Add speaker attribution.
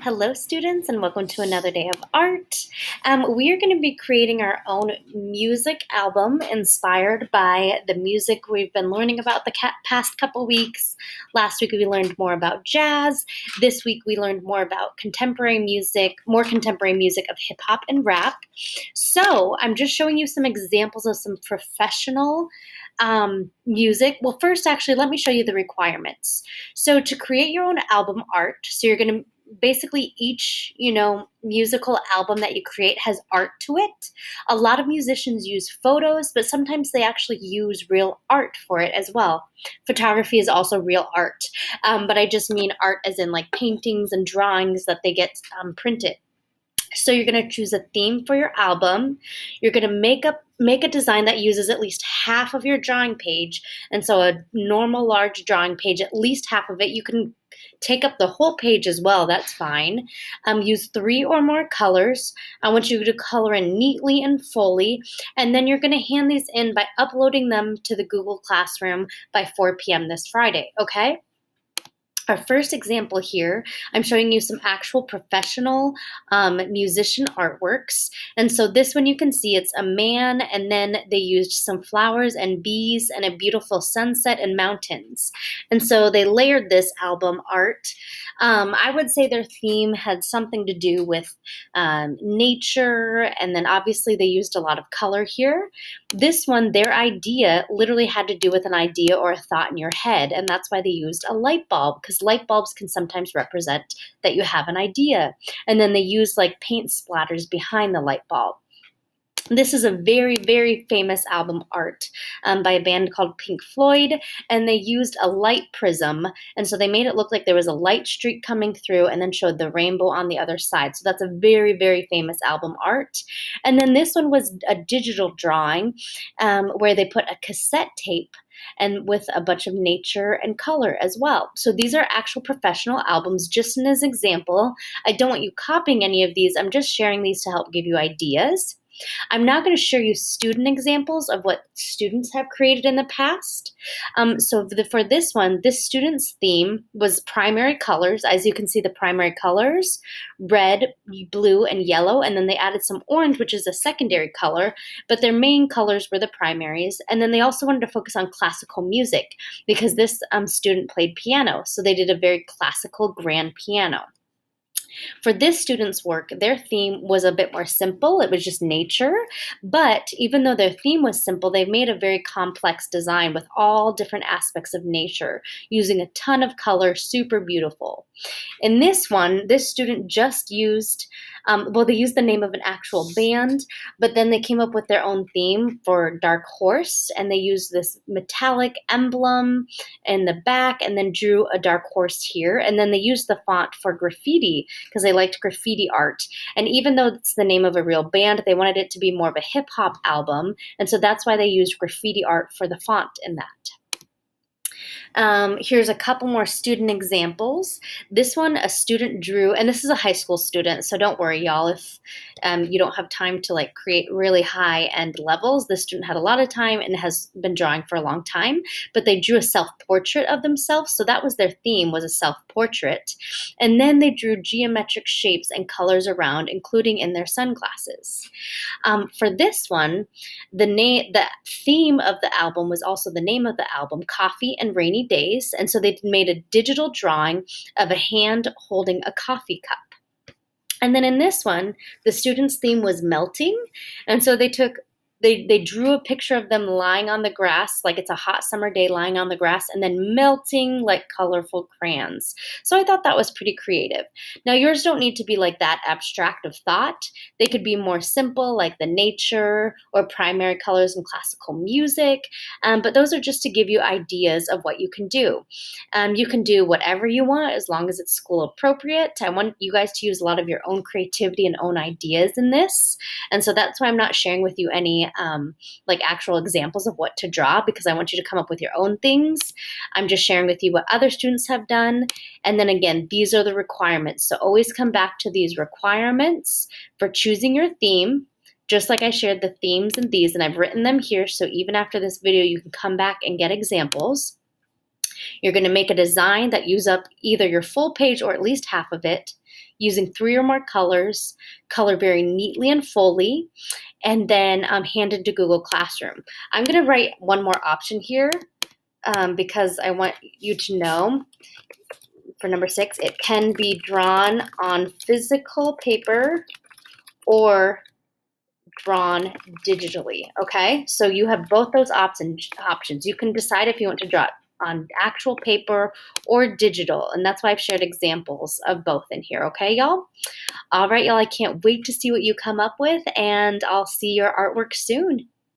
Speaker 1: Hello students and welcome to another day of art. Um, we are going to be creating our own music album inspired by the music we've been learning about the past couple weeks. Last week we learned more about jazz. This week we learned more about contemporary music, more contemporary music of hip hop and rap. So I'm just showing you some examples of some professional um, music. Well, first actually let me show you the requirements. So to create your own album art, so you're going to basically each you know musical album that you create has art to it. A lot of musicians use photos but sometimes they actually use real art for it as well. Photography is also real art. Um, but i just mean art as in like paintings and drawings that they get um, printed so you're going to choose a theme for your album. You're going to make up make a design that uses at least half of your drawing page. And so a normal large drawing page, at least half of it, you can take up the whole page as well. That's fine. Um, use three or more colors. I want you to color in neatly and fully. And then you're going to hand these in by uploading them to the Google Classroom by 4 p.m. this Friday. Okay? Our first example here, I'm showing you some actual professional um, musician artworks. And so this one you can see it's a man and then they used some flowers and bees and a beautiful sunset and mountains. And so they layered this album art. Um, I would say their theme had something to do with um, nature and then obviously they used a lot of color here. This one, their idea literally had to do with an idea or a thought in your head and that's why they used a light bulb because light bulbs can sometimes represent that you have an idea. And then they use like paint splatters behind the light bulb. This is a very, very famous album art um, by a band called Pink Floyd, and they used a light prism. And so they made it look like there was a light streak coming through and then showed the rainbow on the other side. So that's a very, very famous album art. And then this one was a digital drawing um, where they put a cassette tape and with a bunch of nature and color as well. So these are actual professional albums, just as an example. I don't want you copying any of these. I'm just sharing these to help give you ideas. I'm now going to show you student examples of what students have created in the past. Um, so for, the, for this one, this student's theme was primary colors. As you can see, the primary colors, red, blue, and yellow. And then they added some orange, which is a secondary color, but their main colors were the primaries. And then they also wanted to focus on classical music because this um, student played piano. So they did a very classical grand piano. For this student's work, their theme was a bit more simple. It was just nature. But even though their theme was simple, they made a very complex design with all different aspects of nature, using a ton of color, super beautiful. In this one, this student just used um, well, they used the name of an actual band, but then they came up with their own theme for Dark Horse, and they used this metallic emblem in the back, and then drew a dark horse here, and then they used the font for graffiti because they liked graffiti art. And even though it's the name of a real band, they wanted it to be more of a hip hop album, and so that's why they used graffiti art for the font in that. Um, here's a couple more student examples. This one, a student drew, and this is a high school student, so don't worry, y'all, if um, you don't have time to like create really high end levels. This student had a lot of time and has been drawing for a long time, but they drew a self portrait of themselves, so that was their theme, was a self portrait. And then they drew geometric shapes and colors around, including in their sunglasses. Um, for this one, the name, the theme of the album was also the name of the album, Coffee and rainy days. And so they made a digital drawing of a hand holding a coffee cup. And then in this one, the students' theme was melting. And so they took they they drew a picture of them lying on the grass like it's a hot summer day lying on the grass and then melting like colorful crayons. So i thought that was pretty creative. Now yours don't need to be like that abstract of thought. They could be more simple like the nature or primary colors in classical music um, but those are just to give you ideas of what you can do. Um, you can do whatever you want as long as it's school appropriate. I want you guys to use a lot of your own creativity and own ideas in this and so that's why i'm not sharing with you any um, like actual examples of what to draw because I want you to come up with your own things. I'm just sharing with you what other students have done. And then again, these are the requirements. So always come back to these requirements for choosing your theme just like I shared the themes and these, and I've written them here, so even after this video, you can come back and get examples. You're going to make a design that use up either your full page or at least half of it using three or more colors, color very neatly and fully, and then um, hand into Google Classroom. I'm going to write one more option here um, because I want you to know for number six, it can be drawn on physical paper or drawn digitally. Okay, so you have both those options. Options. You can decide if you want to draw it on actual paper or digital, and that's why I've shared examples of both in here. Okay, y'all. All right, y'all. I can't wait to see what you come up with, and I'll see your artwork soon.